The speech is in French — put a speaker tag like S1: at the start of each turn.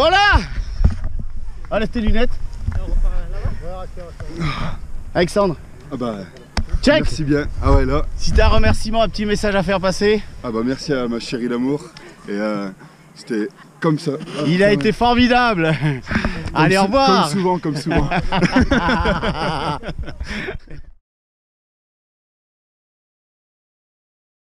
S1: Voilà Enlève tes lunettes. Alexandre,
S2: Ah bah,
S1: check
S2: merci bien. Ah ouais, là.
S1: Si t'as un remerciement, un petit message à faire passer.
S2: Ah bah, merci à ma chérie d'amour. Et euh, c'était comme ça.
S1: Il a été formidable
S2: Comme
S1: Allez, au revoir
S2: Comme souvent, comme souvent.